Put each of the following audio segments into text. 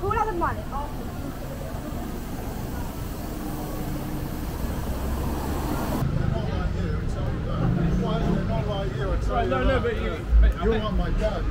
Who doesn't want it? Not like you, not like you? No, no, but you. you- bet- my dad.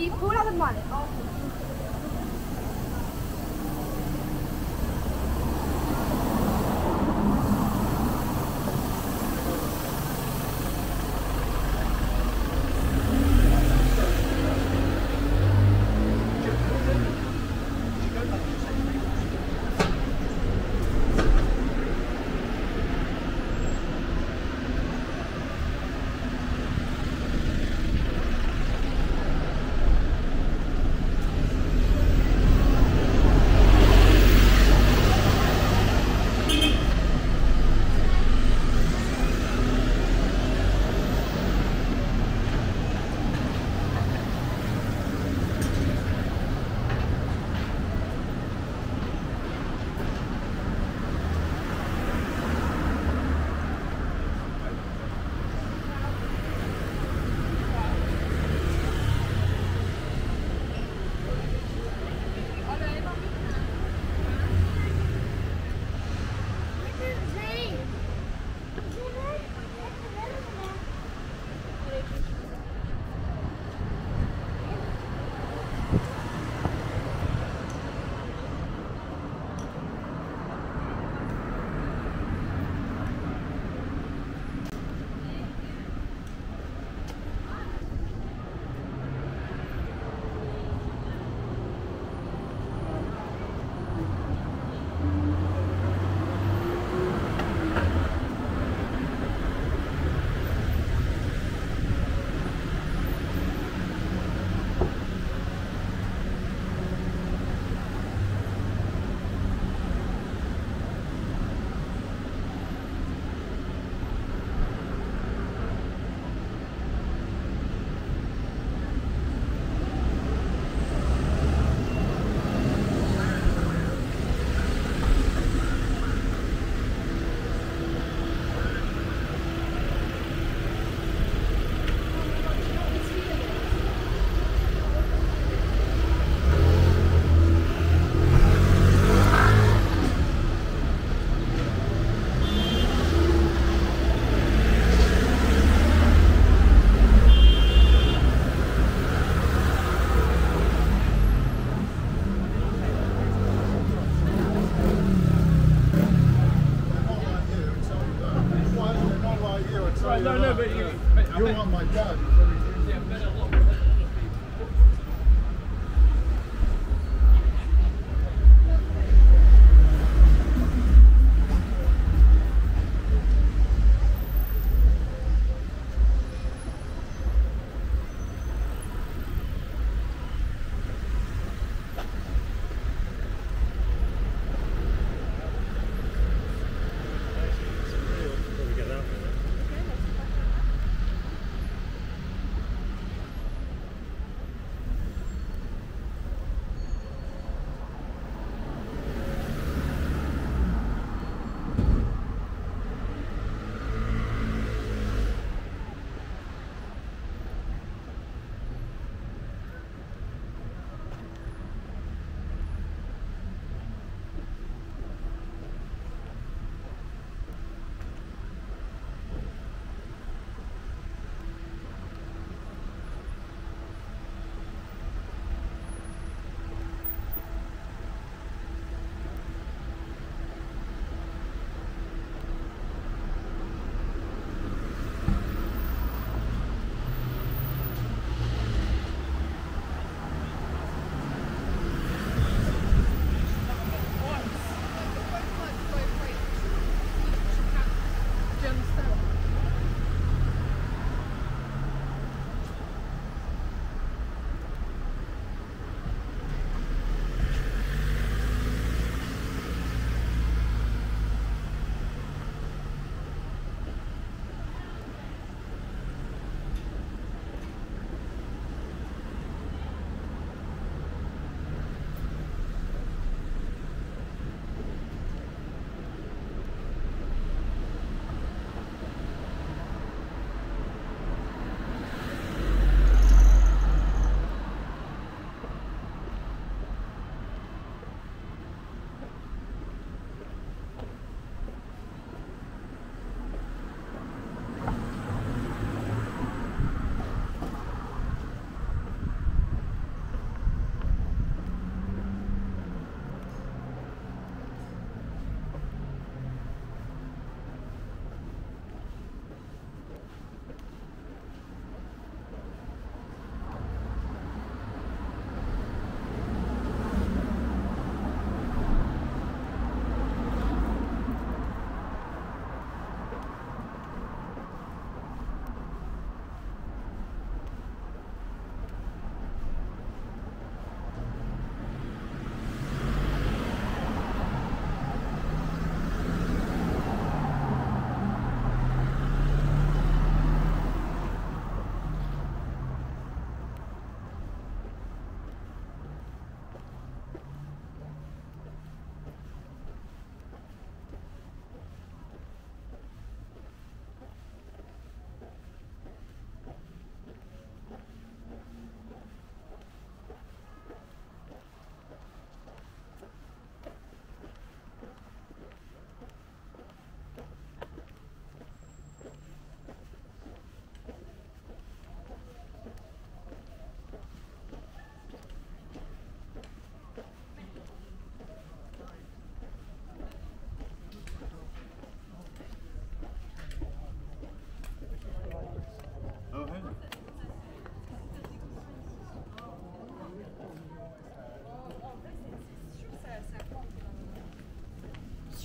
Keep cool out the mallet.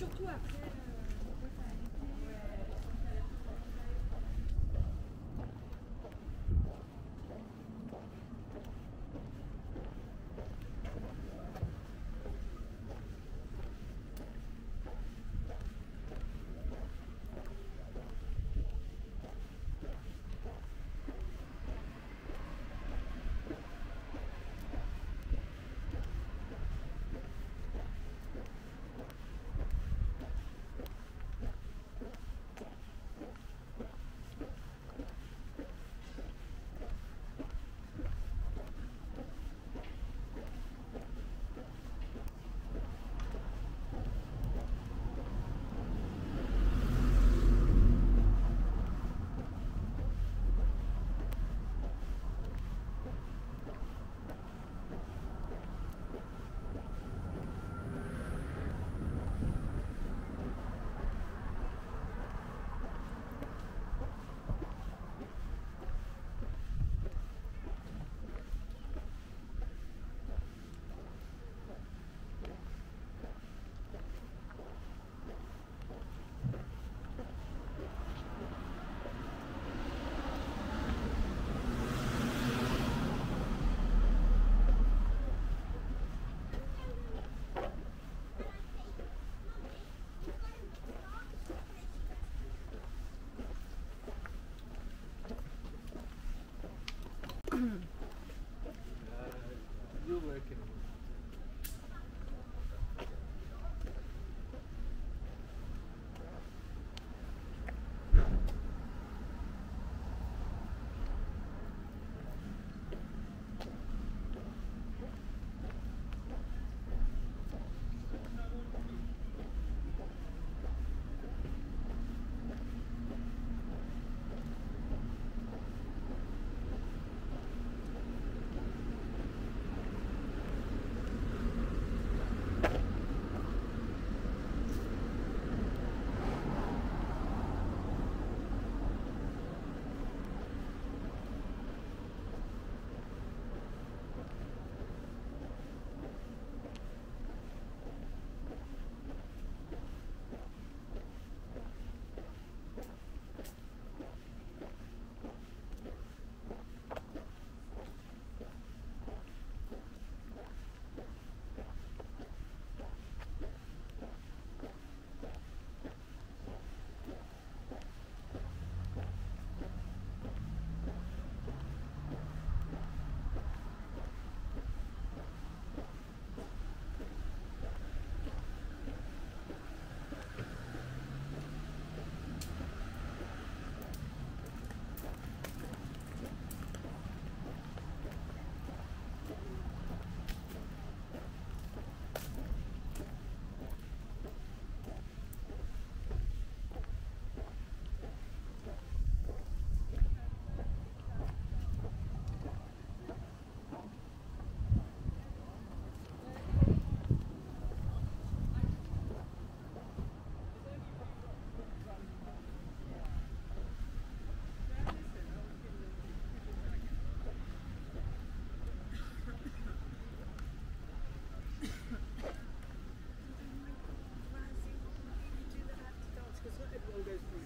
sur toi. Working?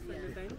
Hello.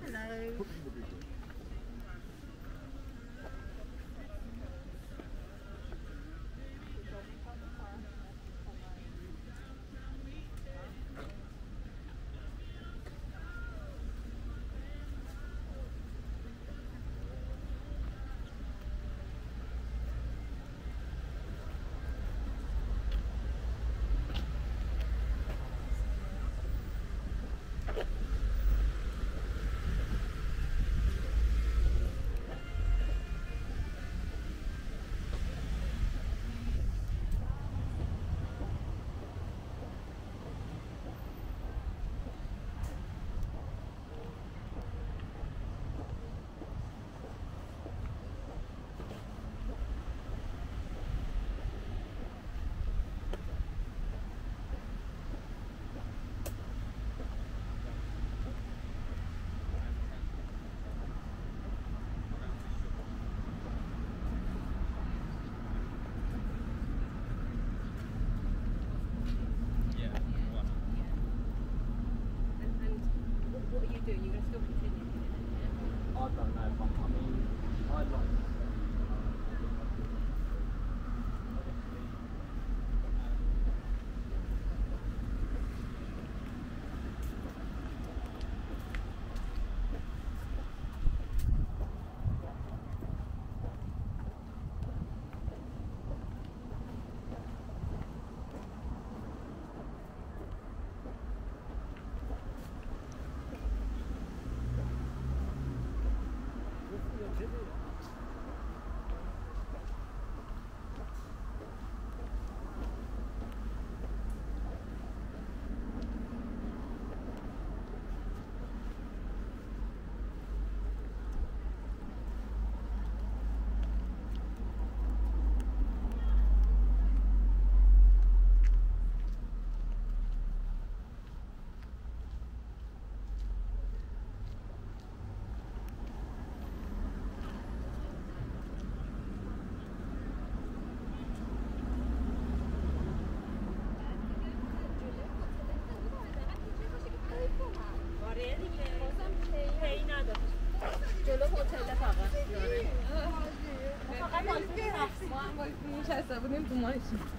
Yeah. And, and are you doing? You're mesmo demais.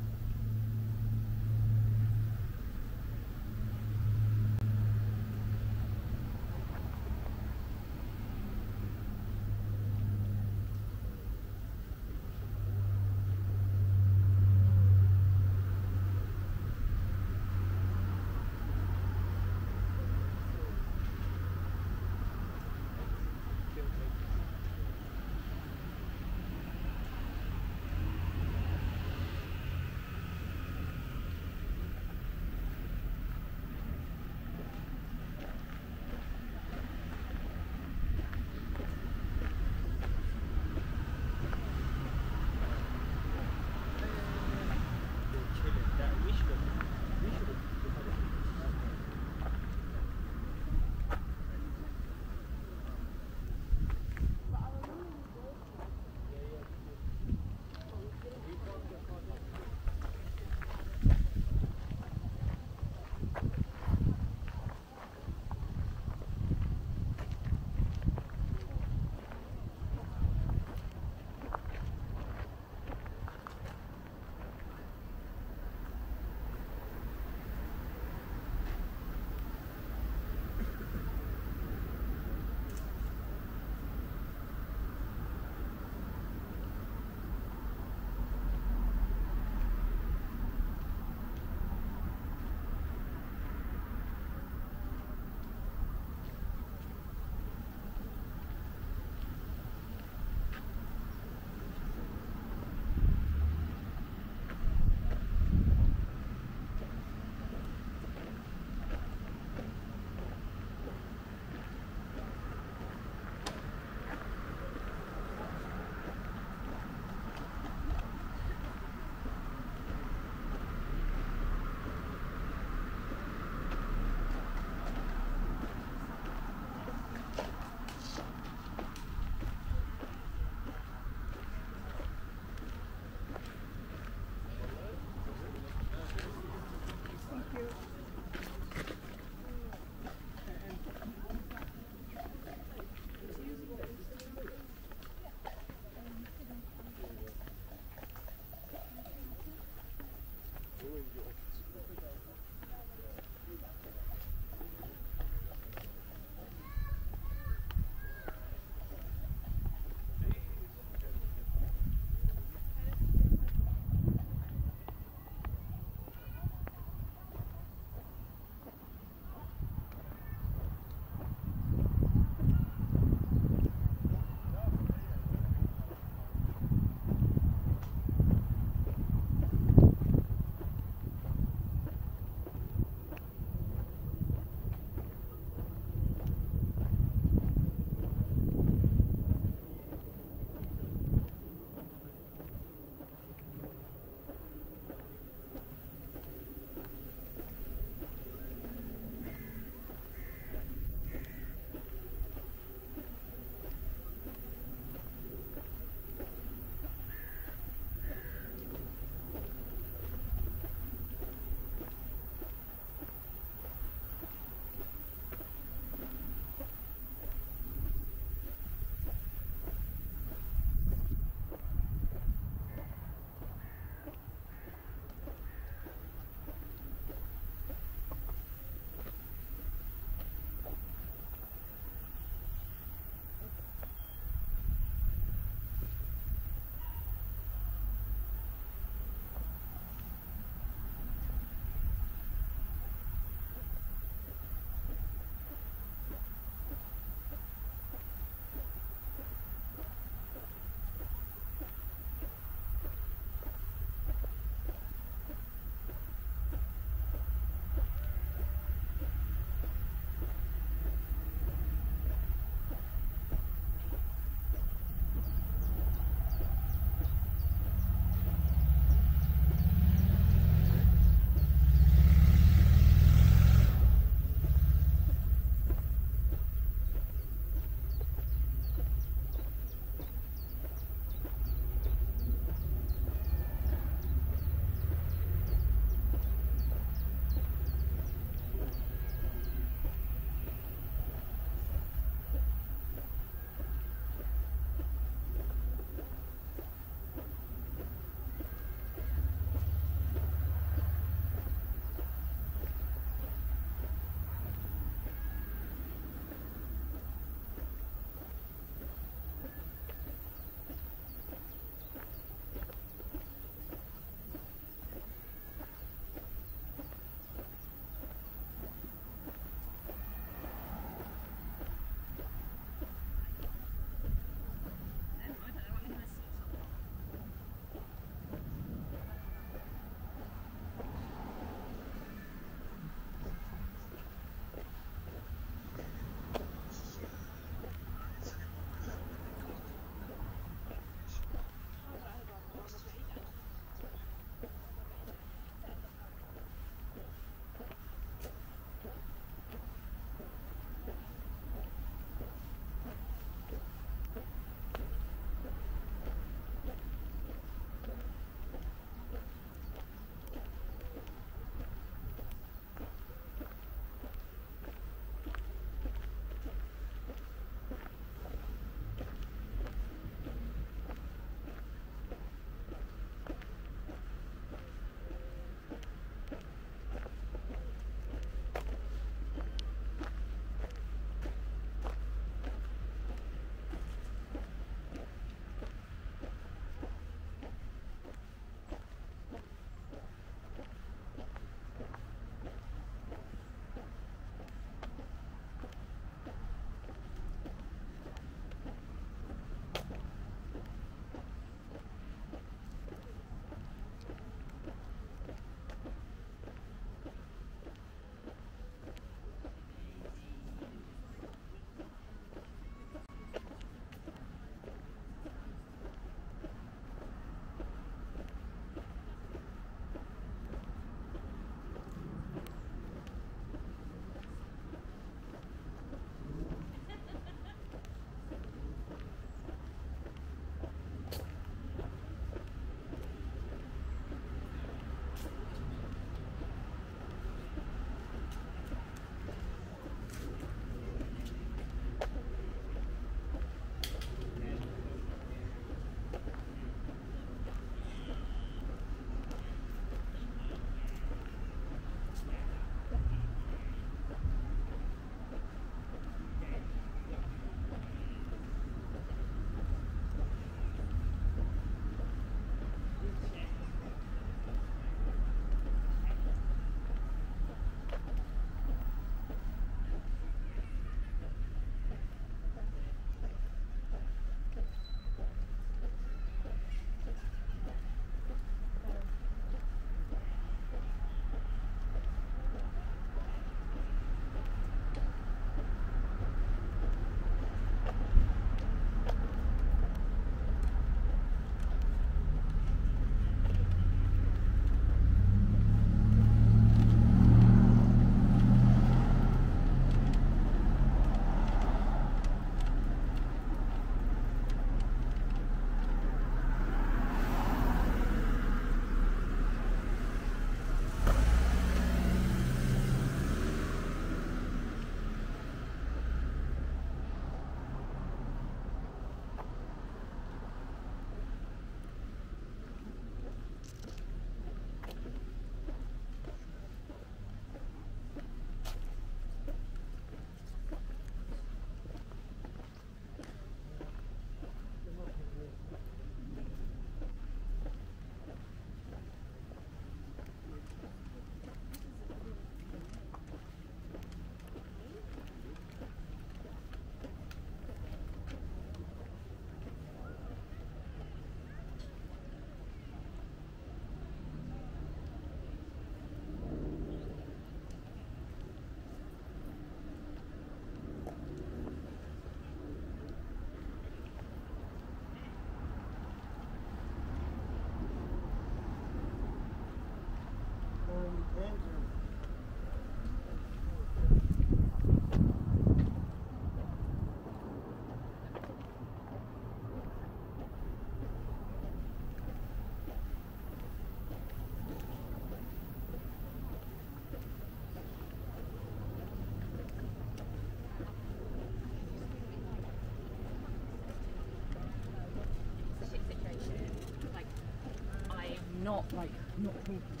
Not like not talking.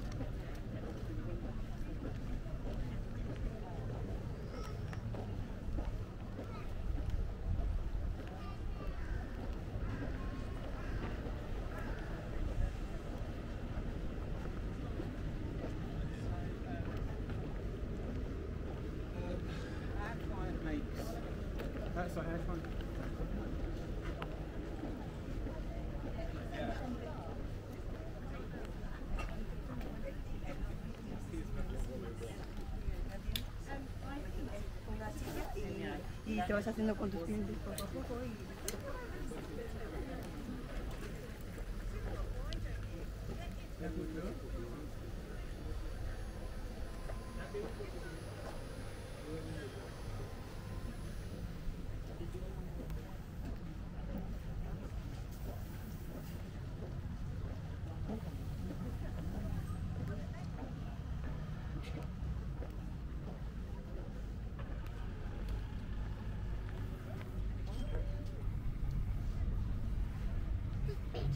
Vas haciendo con tus clientes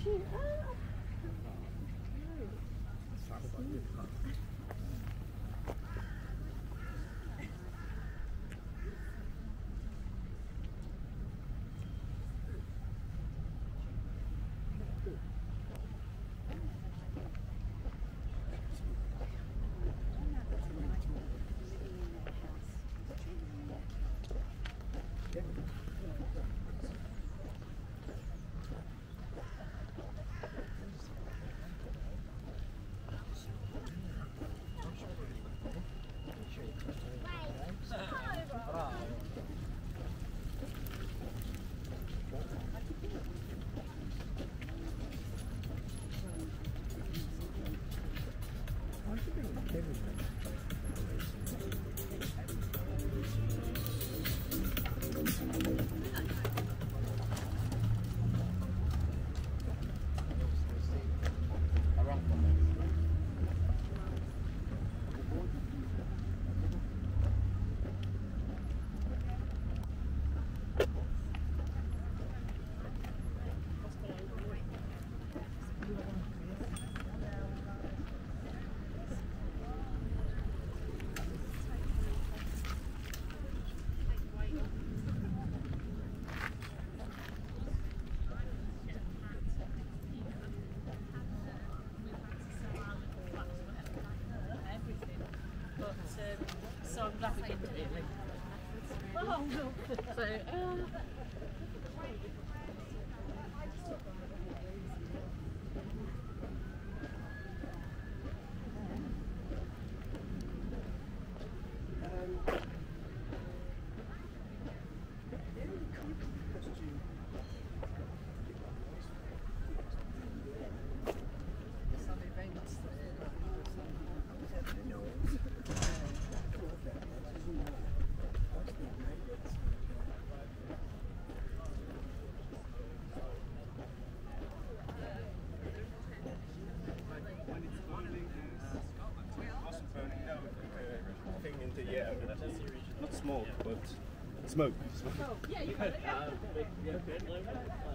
But so. Uh, thing into yeah, not smoke, but smoke. towards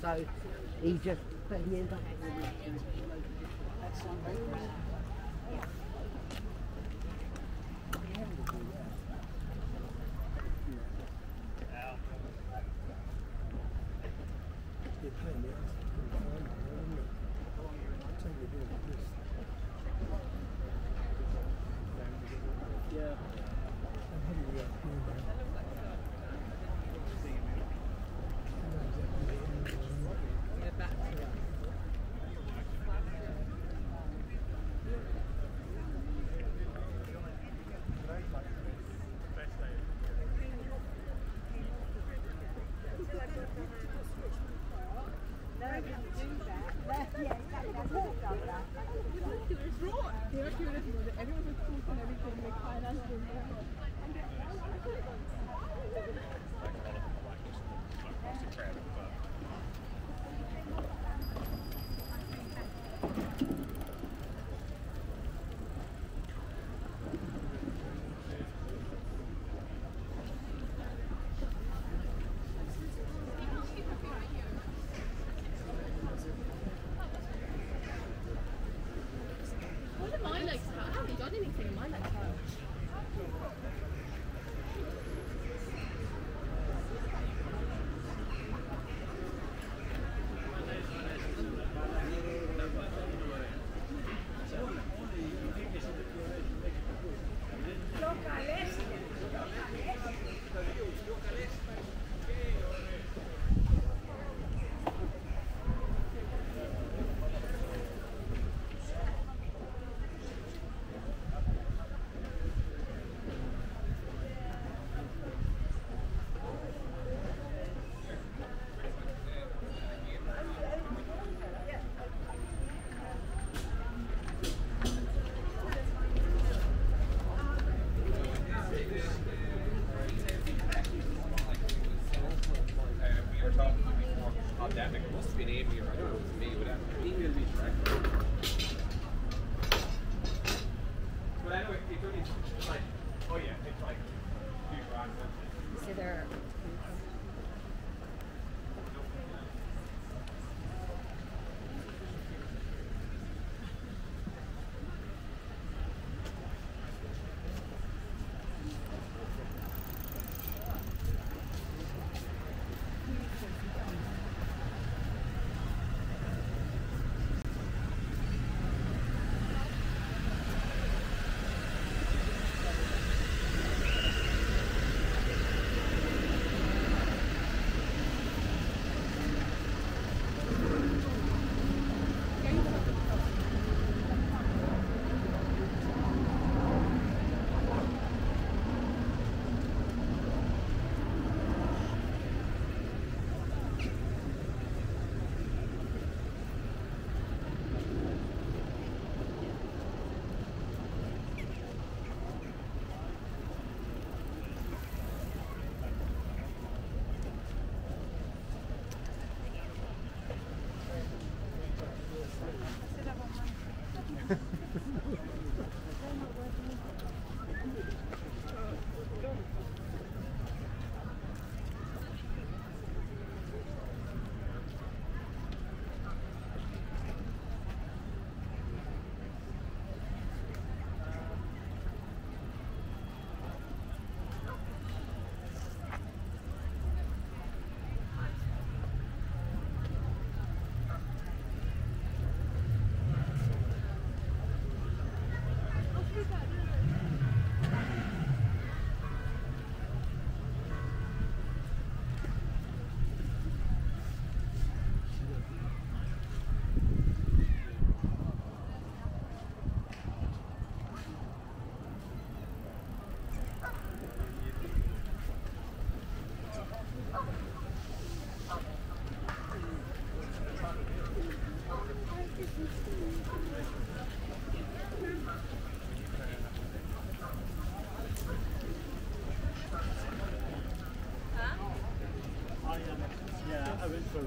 So he just, but he ends up.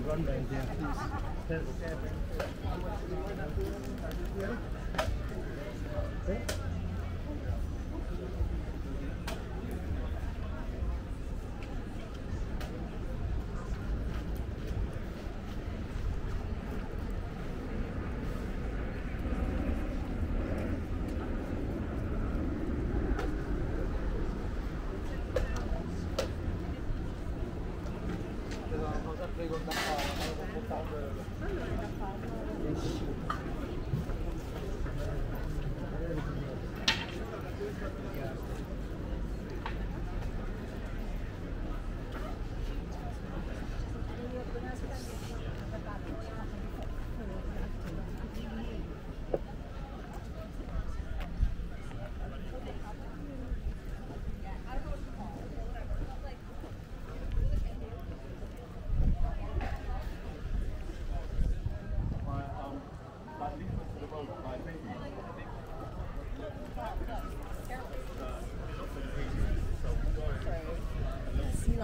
Sunrise there. It's terrible. Sea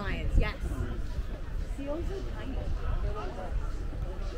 lions, yes. Seals are tiny. She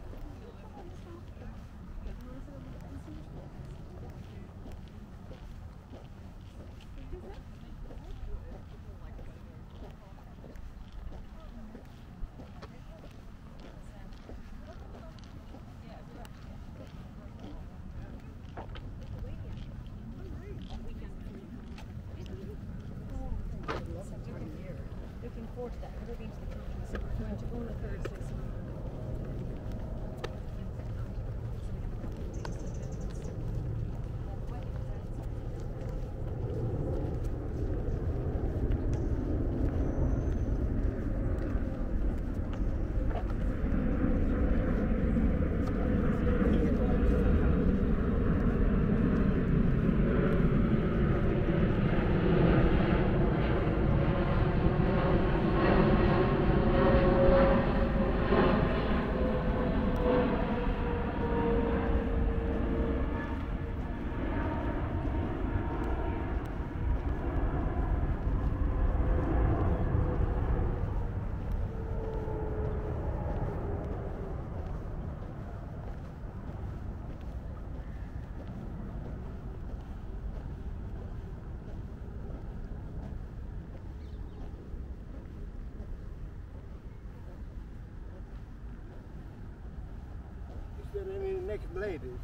There any naked ladies?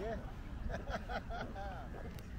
Yeah?